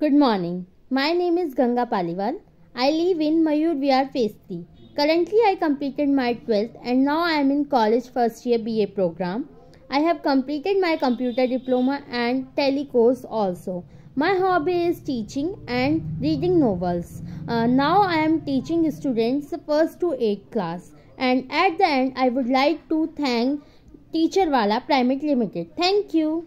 Good morning. My name is Ganga Paliwal. I live in Mayur Vihar Phase Currently, I completed my 12th and now I am in college first year BA program. I have completed my computer diploma and Tally course also. My hobby is teaching and reading novels. Uh, now I am teaching students first to 8th class and at the end I would like to thank Teacher Wala Private Limited. Thank you.